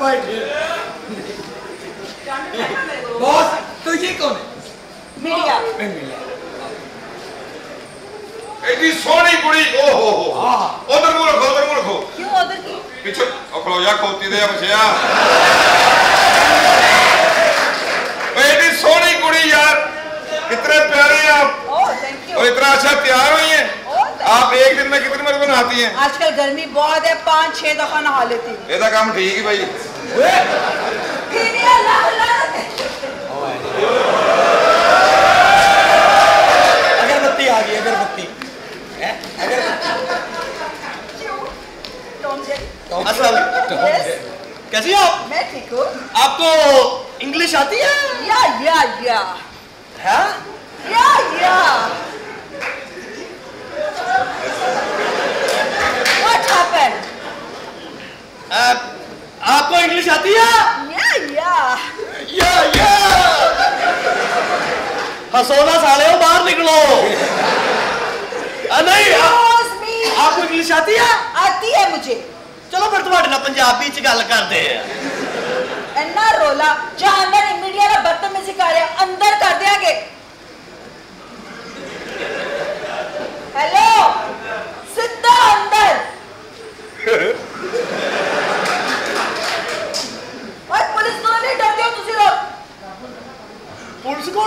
भी लंबा बॉस तो ये कौन है? मीडिया। एडी सोहनी कुड़ी ओ हो हो उधर मुँह रखो उधर रखो क्यों उधर की? पीछे ओ खलो जा खोती दे बचिया एडी सोहनी कुड़ी यार कितने प्यारे हैं आप। यू और इतना अच्छा तैयार हुई हैं। आप एक दिन में कितनी बार नहाती हैं? आजकल गर्मी बहुत है पाँच छह दफ़ा नहा लेती हूँ। ये काम ठीक है भाई। कैसी हो मैं ठीक हूँ। आपको इंग्लिश आती है? या या या या या हसोना साले हो बाहर निकलो नहीं आपको इंग्लिश आती है आती है मुझे चलो फिर तुम्हारे ना पंजाबी च गल करते हैं इन्ना रोला जहाँ अंदर मीडिया का बदतमीजी कर अंदर कर देंगे हेलो सीधा अंदर और पुलिस को नहीं डरते हो तुसी लोग पुलिस को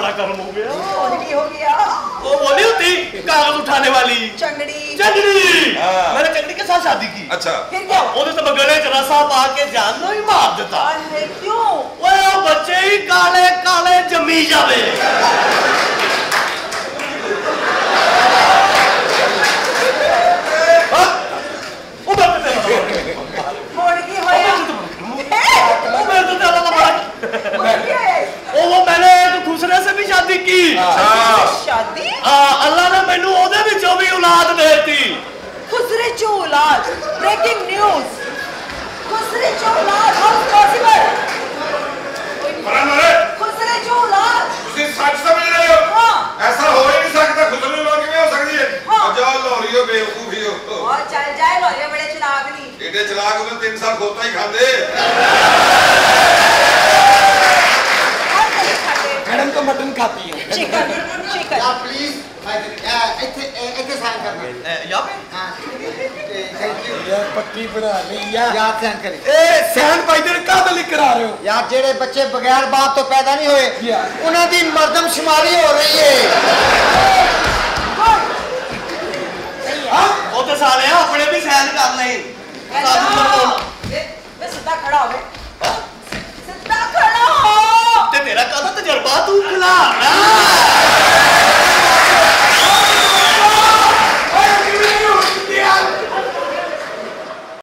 बड़ा गर्म हो गया ओढ़नी हो गया वो बोली होती कागज उठाने वाली चंगड़ी चंगड़ी हाँ। मैंने चंगड़ी के साथ शादी की अच्छा फिर क्या उन्हें तो गले च रसा पा के जान ही मार देता क्यों वो बच्चे ही काले काले जमी जावे ਸੀਗੀ ਸ਼ਾਦੀ? ਆ ਅੱਲਾ ਨੇ ਮੈਨੂੰ ਉਹਦੇ ਵਿੱਚੋਂ ਵੀ ਔਲਾਦ ਦੇਤੀ। ਖੁਸਰੇ ਚੋਂ ਔਲਾਦ ਬ੍ਰੇਕਿੰਗ ਨਿਊਜ਼ ਖੁਸਰੇ ਚੋਂ ਔਲਾਦ ਹਾਊ ਪੋਸੀਬਲ ਪਰਾਂ ਮਾਰੇ। ਖੁਸਰੇ ਚੋਂ ਔਲਾਦ। ਤੁਸੀਂ ਸੱਚ ਸਮਝ ਰਹੇ ਹੋ? ਐਸਾ ਹੋ ਹੀ ਨਹੀਂ ਸਕਦਾ ਖੁਸਰੇ ਔਲਾਦ ਕਿਵੇਂ ਹੋ ਸਕਦੀ ਹੈ? ਜਾ ਲੋਰੀਓ ਬੇਵਕੂਫੀ ਹੋ। ਔਰ ਚੱਲ ਜਾਏ ਲੋਰੀਓ ਬੜੇ ਚਲਾਕ ਨਹੀਂ। ਇਹਦੇ ਚਲਾਕ ਉਹਨੇ 3 ਸਾਲ ਖੋਤਾ ਹੀ ਖਾਂਦੇ। ਕਾਪੀ ਹੋ ਚਿਕਨ ਚਿਕਨ ਆ ਪਲੀਜ਼ ਇੱਥੇ ਇੱਥੇ ਸਾਈਨ ਕਰਨਾ ਯਾ ਪੇ ਹਾਂ ਥੈਂਕ ਯੂ ਯਾਰ ਪੱਕੀ ਬਣਾ ਲਈ ਯਾਰ ਯਾਰ ਸਾਈਨ ਕਰੀ ਇਹ ਸਾਈਨ ਭਾਈ ਦੇ ਕਾਹਦੇ ਲਈ ਕਰਾ ਰਹੇ ਹੋ ਯਾਰ ਜਿਹੜੇ ਬੱਚੇ ਬਗੈਰ ਬਾਪ ਤੋਂ ਪੈਦਾ ਨਹੀਂ ਹੋਏ ਉਹਨਾਂ ਦੀ ਮਰਦਮ ਸ਼ਮਾਰੀ ਹੋ ਰਹੀ ਹੈ ਉਹ ਤੇ ਸਾਲਿਆ ਆਪਣੇ ਵੀ ਸਾਈਨ ਕਰ ਲਈ ਸਾਨੂੰ ਮਰਵਾਉਣ ਵੇ ਸਿੱਧਾ ਖੜਾ ਹੋਵੇ up. Ah!